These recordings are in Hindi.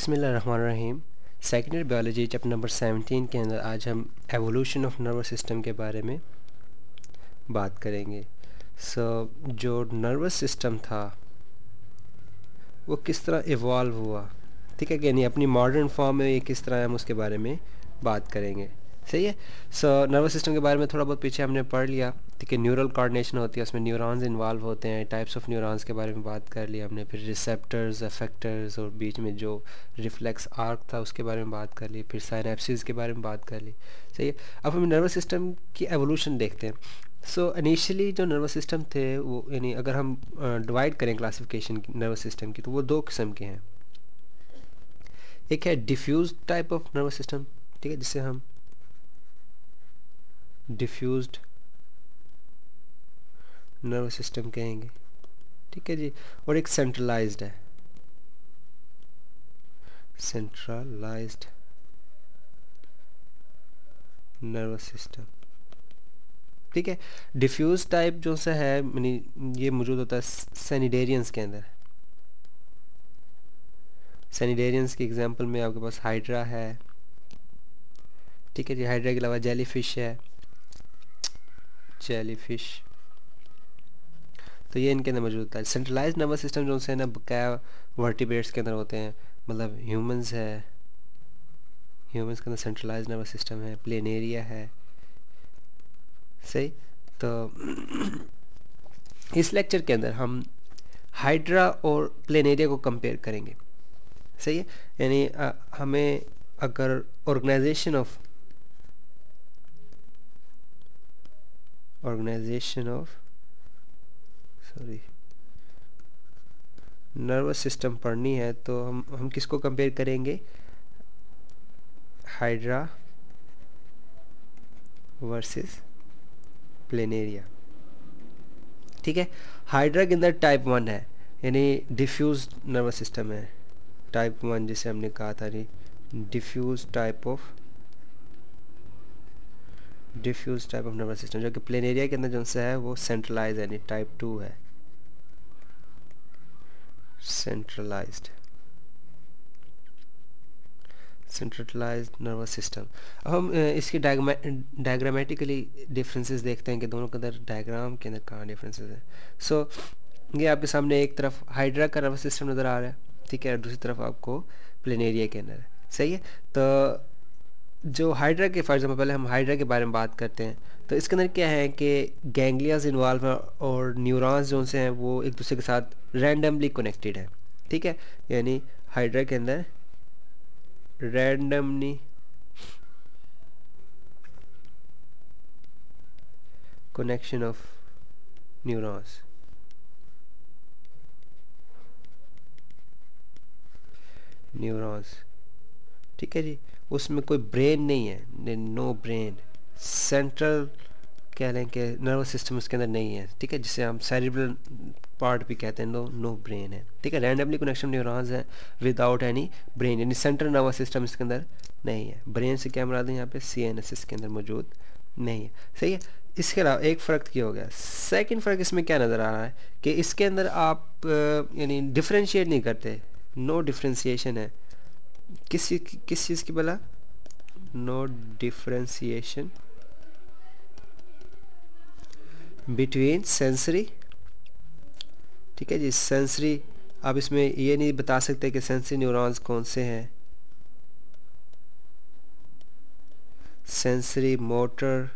बिसमीम सेकेंडरी बायोलॉजी चैप्टर नंबर 17 के अंदर आज हम एवोल्यूशन ऑफ़ नर्वस सिस्टम के बारे में बात करेंगे। सो so, जो नर्वस सिस्टम था वो किस तरह इवॉल्व हुआ? ठीक है कि नहीं? अपनी मॉडर्न फॉर्म में ये किस तरह हम उसके बारे में बात करेंगे। सही है? सो नर्वस सिस्टम के बारे में थोड़ा बहुत पीछे हमने पढ़ लिया ठीक है? न्यूरल कोऑर्डिनेशन होती है उसमें न्यूरॉन्स इन्वॉल्व होते हैं टाइप्स ऑफ़ न्यूरॉन्स के बारे में बात कर लिया हमने फिर रिसेप्टर्स अफेक्टर्स और बीच में जो रिफ्लेक्स आर्क था उसके बारे में बात कर ली फिर साइनेप्सिस के बारे में बात कर ली सही है? अब हम नर्वस सिस्टम की एवोल्यूशन देखते हैं। सो so, इनिशियली जो नर्वस सिस्टम थे वो यानी अगर हम डिवाइड करें क्लासिफिकेशन नर्वस सिस्टम की तो वो दो किस्म के हैं। एक है diffuse type of nervous system ठीक है? जिसे हम डिफ्यूज्ड नर्वस सिस्टम कहेंगे। ठीक है जी? और एक सेंट्रलाइज्ड है। सेंट्रलाइज्ड नर्वस सिस्टम ठीक है? डिफ्यूज टाइप जो सा है ये मौजूद होता है सैनिडेरियंस के अंदर। सैनिडेरियंस की एग्जांपल में आपके पास हाइड्रा है। ठीक है जी? हाइड्रा के अलावा जेलीफिश है। जेलीफिश तो ये इनके अंदर मौजूद होता है। सेंट्रलाइज नर्वस सिस्टम जो है ना बकाया वर्टिब्रेट्स के अंदर होते हैं? मतलब ह्यूमंस है। ह्यूमंस के अंदर सेंट्रलाइज नर्वस सिस्टम है। प्लेन एरिया है। सही? तो इस लेक्चर के अंदर हम हाइड्रा और प्लेन एरिया को कंपेयर करेंगे। सही है? यानी हमें अगर organization of organization of sorry nervous system पढ़नी है तो हम हम किसको कंपेयर करेंगे? हाइड्रा वर्सेस प्लेनेरिया ठीक है? हाइड्रा के अंदर टाइप वन है, यानी डिफ्यूज नर्वस सिस्टम है। टाइप वन जिसे हमने कहा था diffuse type of diffuse type of nervous system जो कि प्लेन एरिया के अंदर जो है वो सेंट्रलाइज यानी टाइप टू है। सेंट्रलाइज्ड सेंट्रलाइज नर्वस सिस्टम अब हम इसकी डायग्रामेटिकली डिफरेंसेस देखते हैं कि दोनों के अंदर डायग्राम के अंदर कहाँ डिफरेंसेस हैं। सो so, ये आपके सामने एक तरफ़ हाइड्रा का नर्वस सिस्टम नज़र आ रहा है ठीक है दूसरी तरफ़ आपको प्लेन एरिया के अंदर सही है? तो जो हाइड्रा के फॉर एग्ज़ाम्पल पहले हम हाइड्रा के बारे में बात करते हैं। तो इसके अंदर क्या है कि गैंग्लियाज इन्वॉल्व हैं और न्यूरॉन्स जो से हैं, वो एक दूसरे के साथ रैंडमली कनेक्टेड है। ठीक है? यानी हाइड्रा के अंदर randomly connection of neurons neurons ठीक है जी? उसमें कोई ब्रेन नहीं है। नो ब्रेन सेंट्रल कह लें कि नर्वस सिस्टम उसके अंदर नहीं है, ठीक है? जिसे हम सेरिब्रल पार्ट भी कहते हैं नो नो ब्रेन है, ठीक है? रैंडमली कनेक्शन न्यूरॉन्स है विदाउट एनी ब्रेन यानी सेंट्रल नर्वस सिस्टम इसके अंदर नहीं है। ब्रेन से क्या मरा दें यहाँ पे? सी एन एस इसके अंदर मौजूद नहीं है। सही है? इसके अलावा एक फ़र्क क्या हो गया। सेकंड फ़र्क इसमें क्या नज़र आ रहा है? कि इसके अंदर आप यानी डिफ्रेंशिएट नहीं करते। नो no डिफ्रेंशिएशन है। किस किस चीज़ की बोला? नो डिफ्रेंसिएशन बिटवीन सेंसरी ठीक है जी सेंसरी आप इसमें ये नहीं बता सकते कि सेंसरी न्यूरॉन्स कौन से हैं। Sensory motor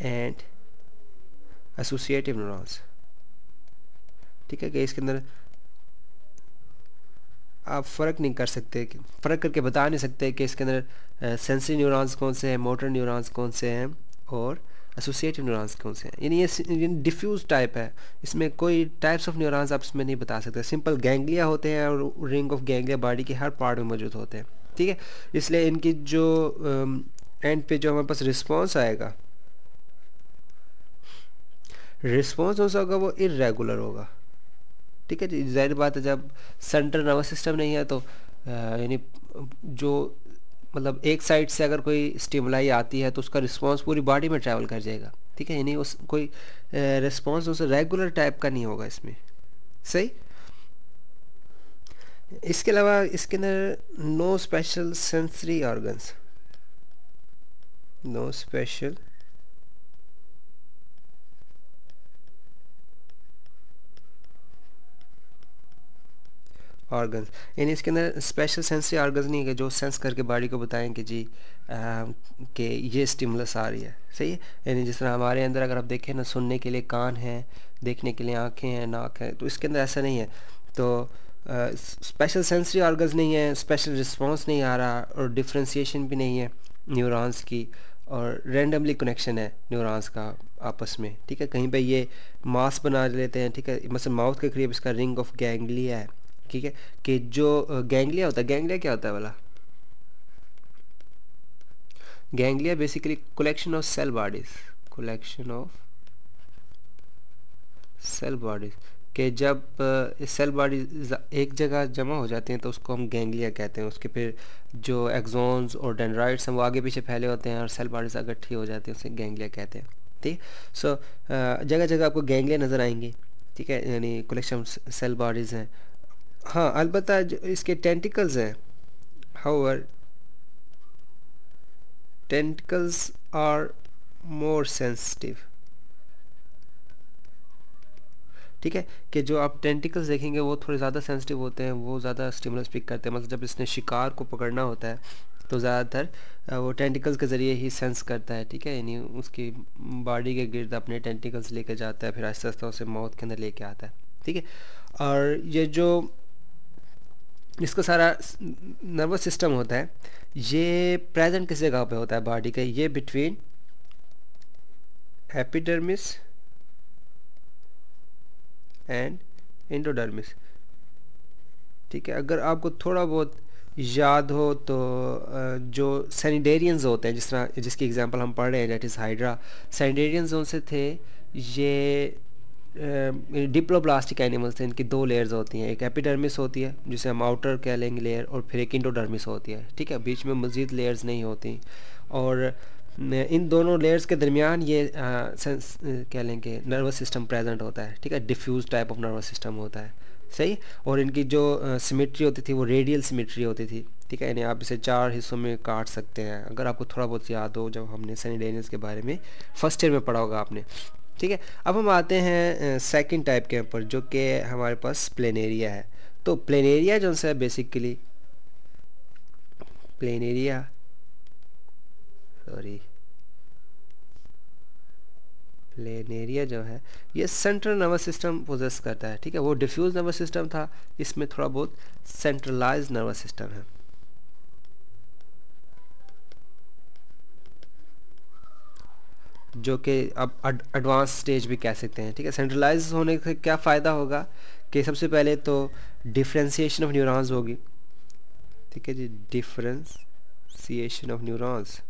and associative neurons ठीक है कि इसके अंदर आप फ़र्क नहीं कर सकते फ़र्क करके बता नहीं सकते कि इसके अंदर सेंसरी न्यूरॉन्स कौन से हैं मोटर न्यूरॉन्स कौन से हैं, और एसोसिएटिव न्यूरॉन्स कौन से हैं। यानी ये डिफ्यूज टाइप है। इसमें कोई टाइप्स ऑफ़ न्यूरॉन्स आप इसमें नहीं बता सकते। सिंपल गैंगलिया होते हैं और रिंग ऑफ़ गैंगलिया बॉडी के हर पार्ट में मौजूद होते हैं। ठीक है? इसलिए इनकी जो एंड पे जो हमारे पास रिस्पॉन्स आएगा रिस्पॉन्स होगा वो इरेगुलर होगा। ठीक है जी, ज़ाहिर बात है जब सेंट्रल नर्वस सिस्टम नहीं है तो यानी जो मतलब एक साइड से अगर कोई स्टिमुलाई आती है तो उसका रिस्पांस पूरी बॉडी में ट्रैवल कर जाएगा। ठीक है, यानी उस कोई रिस्पांस उस रेगुलर टाइप का नहीं होगा इसमें। सही? इसके अलावा इसके अंदर no special sensory organs no special organs यानी इसके अंदर स्पेशल सेंसरी ऑर्गन्स नहीं है जो सेंस करके बॉडी को बताएँ कि जी कि ये स्टिमुलस आ रही है। सही है? यानी जिस तरह हमारे अंदर अगर आप देखें ना, सुनने के लिए कान हैं, देखने के लिए आँखें हैं, नाक है तो इसके अंदर ऐसा नहीं है। तो स्पेशल सेंसरी ऑर्गन्स नहीं है स्पेशल रिस्पॉन्स नहीं आ रहा और डिफ्रेंसीशन भी नहीं है न्यूरॉन्स की और रेंडमली कनेक्शन है न्यूरॉन्स का आपस में। ठीक है? कहीं पे ये मास बना लेते हैं, ठीक है? मतलब माउथ के करीब इसका रिंग ऑफ़ गैंगलिया है। ठीक है? कि जो गैंगलिया होता है, गैंगलिया क्या होता है वाला? Ganglia basically collection of cell bodies collection of cell bodies कि जब सेल बॉडी एक जगह जमा हो जाती हैं तो उसको हम गैंगलिया कहते हैं। उसके फिर जो एक्जोन्स और डेंड्राइड्स हैं, वो आगे पीछे फैले होते हैं और सेल बॉडीज इकट्ठी हो जाती हैं, उसे गैंगलिया कहते हैं। ठीक? सो जगह जगह आपको गैंगलिया नज़र आएँगे। ठीक है? यानी कलेक्शन सेल बॉडीज़ हैं। हाँ अलबत् इसके टेंटिकल्स हैं however tentacles are more sensitive ठीक है? कि जो आप टेंटिकल्स देखेंगे, वो थोड़े ज़्यादा सेंसिटिव होते हैं, वो ज़्यादा स्टिमुलस पिक करते हैं। मतलब जब इसने शिकार को पकड़ना होता है तो ज़्यादातर वो टेंटिकल्स के ज़रिए ही सेंस करता है, ठीक है? यानी उसकी बॉडी के गिर्द अपने टेंटिकल्स लेके जाता है, फिर आहिस्ता आहिस्ता उसे मौत के अंदर लेके आता है, ठीक है? और ये जो इसका सारा नर्वस सिस्टम होता है, ये प्रेजेंट किस जगह पे होता है बॉडी का, ये बिटवीन एपिडर्मिस एंड इंडोडर्मिस ठीक है, अगर आपको थोड़ा बहुत याद हो तो जो सैनिडेरियंस होते हैं, जिस तरह, जिसकी एग्जांपल हम पढ़ रहे हैं डेट इज़ हाइड्रा सैनिडेरियंस उनसे थे, ये डिप्लोब्लास्टिक एनिमल्स हैं, इनकी दो लेयर्स होती हैं, एक एपिडर्मिस होती है, जिसे हम आउटर कह लेंगे लेयर और फिर एक इंडोडर्मिस होती है, ठीक है? बीच में मज़ीद लेयर्स नहीं होती। और इन दोनों लेयर्स के दरमियान ये सेंस कह लेंगे नर्वस सिस्टम प्रेजेंट होता है, ठीक है? Diffuse type of nervous system होता है, सही? और इनकी जो सिमेट्री होती थी वो रेडियल सिमेट्री होती थी, ठीक है? यानी आप इसे चार हिस्सों में काट सकते हैं, अगर आपको थोड़ा बहुत याद हो जब हमने सैनिडेनियस के बारे में, फ़र्स्ट ईयर में पढ़ा होगा आपने। ठीक है? अब हम आते हैं सेकंड टाइप के ऊपर, जो कि हमारे पास प्लेन एरिया है। तो प्लेन एरिया जो है basically planaria sorry planaria जो है, ये सेंट्रल नर्वस सिस्टम पोजेस करता है, ठीक है? वो डिफ्यूज नर्वस सिस्टम था, इसमें थोड़ा बहुत सेंट्रलाइज नर्वस सिस्टम है। जो कि अब एडवांस स्टेज भी कह सकते हैं, ठीक है? सेंट्रलाइज होने से क्या फ़ायदा होगा कि सबसे पहले तो डिफ्रेंसीशन ऑफ़ न्यूरॉन्स होगी। ठीक है जी? डिफ्रेंसीशन ऑफ़ न्यूरॉन्स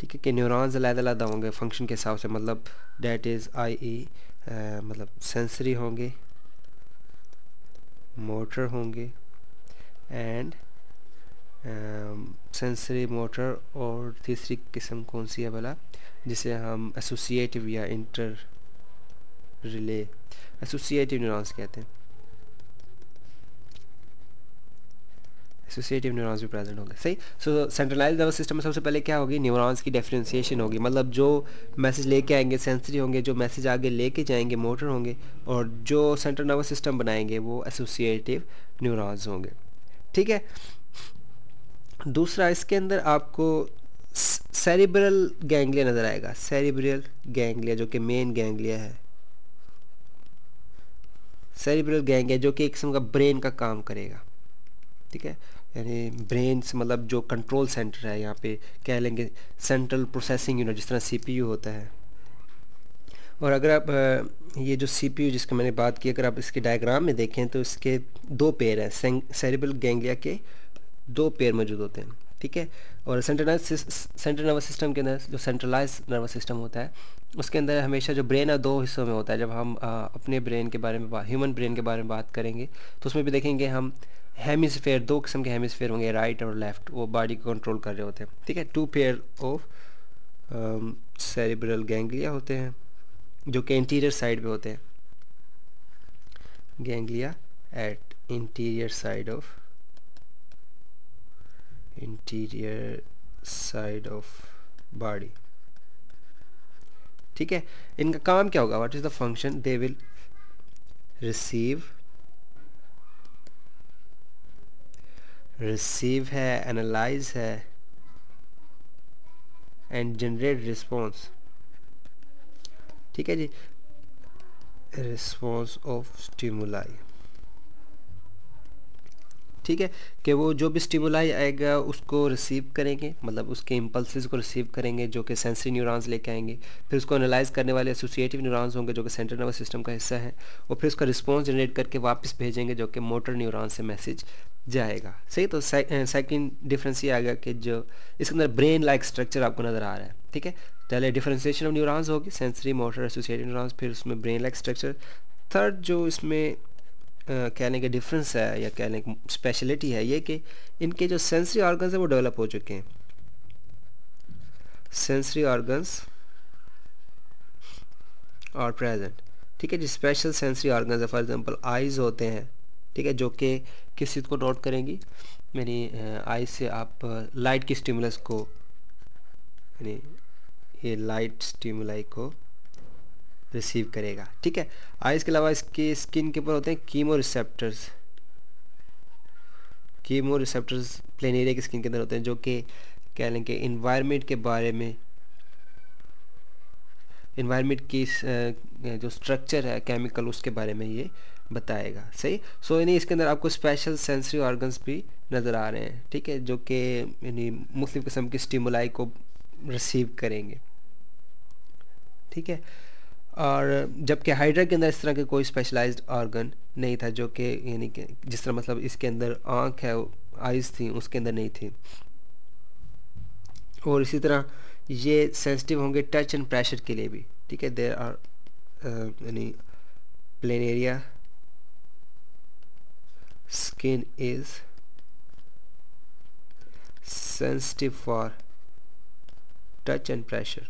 ठीक है कि न्यूरॉन्स अलग अलग होंगे फ़ंक्शन के हिसाब से मतलब डेट इज़ आई ई मतलब सेंसरी होंगे मोटर होंगे एंड सेंसरी मोटर और तीसरी किस्म कौन सी है भला? जिसे हम एसोसिएटिव या इंटर रिले एसोसिएटिव न्यूरॉन्स कहते हैं। एसोसिएटिव न्यूरॉन्स भी प्रेजेंट होंगे। सही? सो सेंट्रलाइज नर्वस सिस्टम में सबसे पहले क्या होगी? न्यूरॉन्स की डिफ्रेंशिएशन होगी। मतलब जो मैसेज लेके आएँगे सेंसरी होंगे, जो मैसेज आगे लेके जाएँगे मोटर होंगे, और जो सेंट्रल नर्वस सिस्टम बनाएँगे, वो एसोसिएटिव न्यूरॉन्स होंगे। ठीक है? दूसरा, इसके अंदर आपको सेरिब्रल गैंगलिया नज़र आएगा। सेरिब्रल गैंगलिया जो कि मेन गैंगलिया है। सेरिब्रल गैंगलिया जो कि एक किस्म का ब्रेन का काम करेगा। ठीक है? यानी ब्रेन से मतलब जो कंट्रोल सेंटर है, यहाँ पे कह लेंगे सेंट्रल प्रोसेसिंग यूनिट जिस तरह सीपीयू होता है। और अगर आप ये जो सीपीयू जिसकी मैंने बात की, अगर आप इसके डायग्राम में देखें तो इसके दो पेयर हैं सेरिब्रल गैंगलिया के दो पेयर मौजूद होते हैं ठीक है? और सेंट्रलाइज सेंट्रल नर्वस सिस्टम के अंदर जो सेंट्रलाइज नर्वस सिस्टम होता है उसके अंदर हमेशा जो ब्रेन है दो हिस्सों में होता है। जब हम आ, अपने ब्रेन के बारे में ह्यूमन ब्रेन के बारे में बात करेंगे तो उसमें भी देखेंगे हम हेमिसफेयर दो किस्म के हेमिसफेयर होंगे राइट और लेफ़्ट वो बॉडी को कंट्रोल कर रहे होते हैं ठीक है? Two pair of cerebral ganglia होते हैं जो कि इंटीरियर साइड पे होते हैं। Ganglia at interior side of interior side of body ठीक है? इनका काम क्या होगा? What is the function they will receive receive है एनालाइज है एंड जनरेट रिस्पॉन्स ठीक है जी? रिस्पॉन्स ऑफ़ स्टिमुलाई ठीक है, कि वो जो भी स्टिमुलाई आएगा उसको रिसीव करेंगे मतलब उसके इम्पल्सिस को रिसीव करेंगे, जो कि सेंसरी न्यूरॉन्स लेके आएँगे। फिर उसको एनालाइज करने वाले एसोसिएटिव न्यूरॉन्स होंगे, जो कि सेंट्रल नर्वस सिस्टम का हिस्सा है। और फिर उसका रिस्पॉन्स जनरेट करके वापस भेजेंगे, जो कि मोटर न्यूरॉन से मैसेज जाएगा। सही? तो सेकंड डिफरेंस ये आ गया कि जो, इसके अंदर ब्रेन लाइक स्ट्रक्चर आपको नज़र आ रहा है, ठीक है? पहले डिफ्रेंसिएशन ऑफ़ न्यूरॉन्स होगी सेंसरी मोटर एसोसिएटेड न्यूरॉन्स फिर उसमें ब्रेन लाइक स्ट्रक्चर थर्ड जो इसमें कहने के डिफरेंस है या कहने की स्पेशलिटी है ये कि इनके जो सेंसरी ऑर्गन्स है वो डेवलप हो चुके हैं। सेंसरी ऑर्गन्स और प्रेजेंट ठीक है जी स्पेशल सेंसरी ऑर्गन्स है। फॉर एग्जांपल आइज़ होते हैं। ठीक है, जो कि किस चीज़ को नोट करेंगी? मेरी आइज़ से आप लाइट की स्टिमुलस को, यानी ये लाइट स्टिमुलाई को रिसीव करेगा। ठीक है? आइस के अलावा इसके स्किन के ऊपर होते हैं chemoreceptors chemoreceptors planaria की स्किन के अंदर होते हैं जो कि कह लें कि इन्वायरमेंट के बारे में इन्वायरमेंट की जो स्ट्रक्चर है केमिकल उसके बारे में ये बताएगा। सही? सो so, यानी इसके अंदर आपको स्पेशल सेंसरी ऑर्गन्स भी नज़र आ रहे हैं ठीक है? जो कि यानी मुख्तु किस्म की स्टिमुलाई को रिसीव करेंगे। ठीक है? और जबकि हाइड्रा के अंदर इस तरह के कोई स्पेशलाइज्ड ऑर्गन नहीं था, जो कि यानी कि जिस तरह मतलब इसके अंदर आँख है आइज़ थी, उसके अंदर नहीं थी। और इसी तरह ये सेंसिटिव होंगे टच एंड प्रेशर के लिए भी, ठीक है? देर आर यानी planaria skin is sensitive for touch and pressure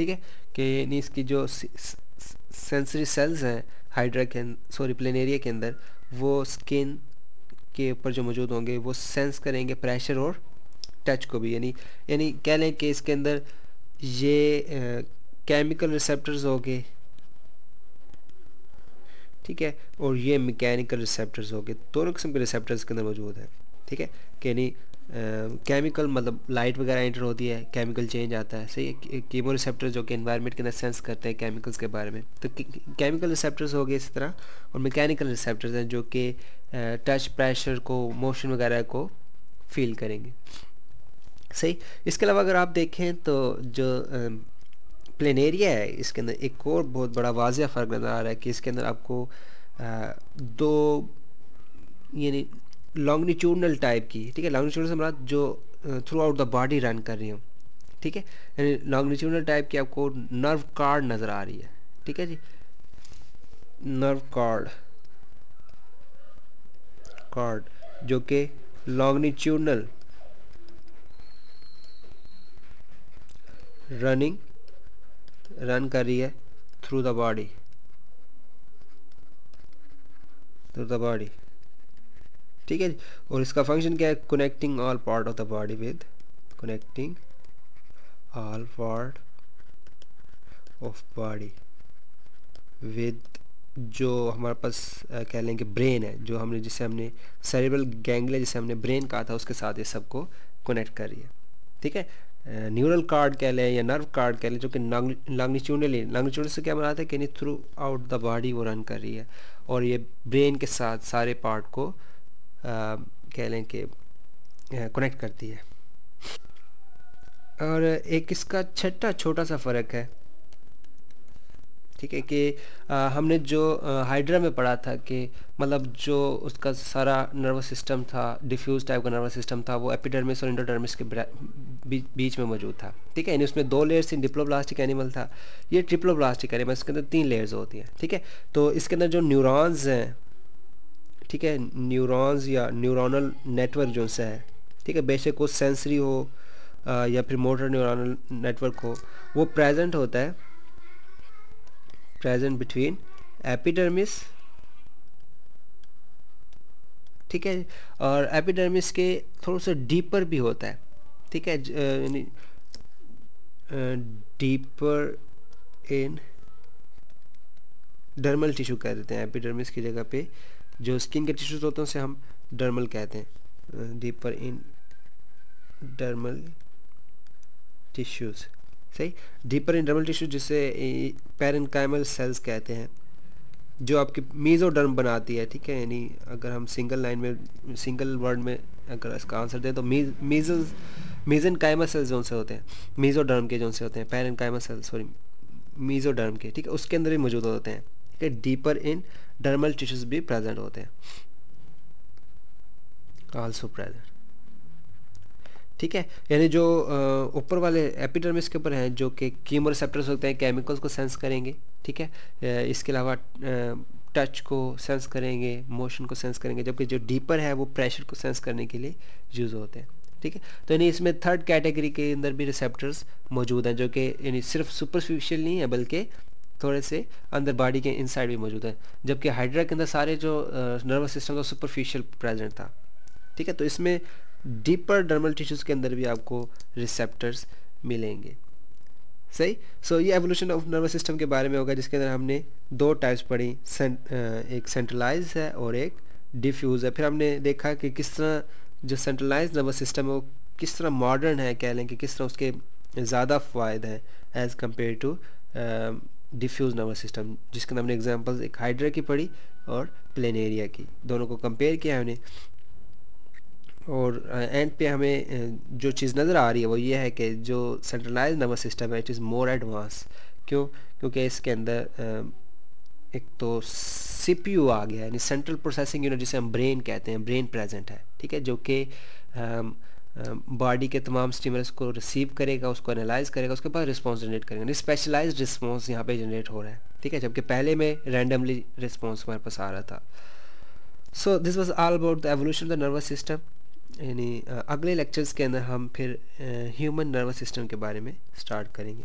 ठीक है? कि यानी इसकी जो सेंसरी सेल्स हैं हाइड्रा के सॉरी प्लेनेरिया के अंदर, वो स्किन के ऊपर जो मौजूद होंगे, वो सेंस करेंगे प्रेशर और टच को भी। यानी यानी कह लें कि इसके अंदर ये केमिकल रिसेप्टर्स हो गए ठीक है? और ये मैकेनिकल रिसेप्टर्स हो गए दोनों किस्म के रिसेप्टर्स के अंदर मौजूद हैं। ठीक है? कि यानी केमिकल मतलब लाइट वगैरह एंटर होती है केमिकल चेंज आता है। सही कीमो रिसेप्टर जो कि इन्वायरमेंट के अंदर सेंस करते हैं केमिकल्स के बारे में। तो केमिकल रिसेप्टर्स हो गए इसी तरह, और मैकेनिकल रिसेप्टर्स हैं जो कि टच प्रेशर को मोशन वगैरह को फील करेंगे। सही, इसके अलावा अगर आप देखें तो जो प्लेनेरिया है, इसके अंदर एक और बहुत बड़ा वाजिया फ़र्क नज़र आ रहा है कि इसके अंदर आपको दो, यानी लॉन्गनीट्यूडनल टाइप की, ठीक है? लॉन्गनीट्यूडनल से मतलब जो throughout the body run कर रही हूँ, ठीक है? यानी लॉन्गनीट्यूडनल टाइप की आपको नर्व कार्ड नज़र आ रही है, ठीक है जी? नर्व कार्ड कार्ड जो कि लॉन्गनीट्यूडनल रनिंग रन कर रही है through the body through the body ठीक है और इसका फ़ंक्शन क्या है? Connecting all part of the body with connecting all part of body with जो हमारे पास कह लें कि ब्रेन है, जो हमने, जिसे हमने सेरेब्रल गैंगलिया जिसे हमने ब्रेन कहा था, उसके साथ ये सबको कनेक्ट कर रही है। ठीक है? न्यूरल कार्ड कह लें या नर्व कार्ड कह लें, जो कि लॉन्गिट्यूडनली लॉन्गिट्यूडल से क्या बनाता है कि थ्रू आउट द बॉडी वो रन कर रही है। और ये ब्रेन के साथ सारे पार्ट को कह लें कि कनेक्ट करती है। और एक इसका छठा छोटा सा फ़र्क है ठीक है कि आ, हमने जो हाइड्रा में पढ़ा था कि मतलब जो उसका सारा नर्वस सिस्टम था डिफ्यूज टाइप का नर्वस सिस्टम था वो एपिडर्मिस और इंडोडर्मिस के बीच में मौजूद था ठीक है? यानी उसमें दो लेयर्स थी डिप्लोब्लास्टिक एनिमल था ये ट्रिप्लोब्लास्टिक एनिमल इसके अंदर तीन लेयर्स होती हैं ठीक है? तो इसके अंदर जो न्यूरॉन्स हैं ठीक है न्यूरॉन्स या न्यूरोनल नेटवर्क जो सा है ठीक है बेशक वो सेंसरी हो आ, या फिर मोटर न्यूरोनल नेटवर्क हो वो प्रेजेंट होता है प्रेजेंट बिटवीन एपिडर्मिस ठीक है और एपिडर्मिस के थोड़ा सा डीपर भी होता है ठीक है डीपर इन डर्मल टिश्यू कह देते हैं एपिडर्मिस की जगह पे जो स्किन के टिश्यूज होते हैं, उसे हम डर्मल कहते हैं। डीपर इन डर्मल टिश्यूज सही? डीपर इन डर्मल टिश्यू जिसे पैरनकाइमल सेल्स कहते हैं, जो आपकी मीज़ो डर्म बनाती है, ठीक है? यानी अगर हम सिंगल लाइन में सिंगल वर्ड में अगर इसका आंसर दें तो मीजल्स मीजन कायमा सेल्स जो से होते हैं मीज़ो डर्म के जो से होते हैं पैरन कायमा सेल्स सॉरी मीजोडर्म के, ठीक है? उसके अंदर भी मौजूद होते हैं, ठीक है? डीपर इन डर्मल टिश्यूज भी प्रेजेंट होते हैं। आल्सो प्रेजेंट ठीक है? यानी जो ऊपर वाले एपिडर्मिस के ऊपर हैं, जो कि कीमो रिसेप्टर्स होते हैं केमिकल्स को सेंस करेंगे, ठीक है? इसके अलावा टच को सेंस करेंगे मोशन को सेंस करेंगे, जबकि जो डीपर है, वो प्रेशर को सेंस करने के लिए यूज़ होते हैं, ठीक है? तो यानी इसमें थर्ड कैटेगरी के अंदर भी रिसेप्टर्स मौजूद हैं, जो कि यानी सिर्फ़ सुपरफिशियल नहीं है, बल्कि थोड़े से अंदर बॉडी के इनसाइड भी मौजूद है। जबकि हाइड्रा के अंदर सारे जो नर्वस सिस्टम का सुपरफिशियल प्रेजेंट था। ठीक है? तो इसमें डीपर डर्मल टिश्यूज़ के अंदर भी आपको रिसेप्टर्स मिलेंगे। सही? सो so, ये एवोल्यूशन ऑफ़ नर्वस सिस्टम के बारे में होगा जिसके अंदर हमने दो टाइप्स पढ़ी। सेंट एक सेंट्रलाइज है और एक डिफ्यूज़ है। फिर हमने देखा कि किस तरह जो सेंट्रलाइज नर्वस सिस्टम है वो किस तरह मॉडर्न है कह लें कि किस तरह उसके ज़्यादा फ़ायदे हैं as compare to diffuse nervous system जिसके हमने एग्जांपल्स एक हाइड्रा की पढ़ी और प्लेन एरिया की। दोनों को कंपेयर किया हमने। और एंड पे हमें जो चीज़ नज़र आ रही है वो ये है कि जो सेंट्रलाइज नर्वस सिस्टम है इट इज़ मोर एडवांस क्यों? क्योंकि इसके अंदर एक तो सीपीयू आ गया यानी सेंट्रल प्रोसेसिंग यूनिट जिसे हम ब्रेन कहते हैं ब्रेन प्रेजेंट है, ठीक है? जो कि बॉडी के तमाम स्टिमुलस को रिसीव करेगा, उसको एनालाइज करेगा, उसके बाद रिस्पॉन्स जनरेट करेगा। स्पेशलाइज रिस्पॉन्स यहाँ पे जनरेट हो रहा है, ठीक है? जबकि पहले में रैंडमली रिस्पॉन्स हमारे पास आ रहा था। So this was all about the evolution of the nervous system यानी अगले लेक्चर्स के अंदर हम फिर ह्यूमन नर्वस सिस्टम के बारे में स्टार्ट करेंगे।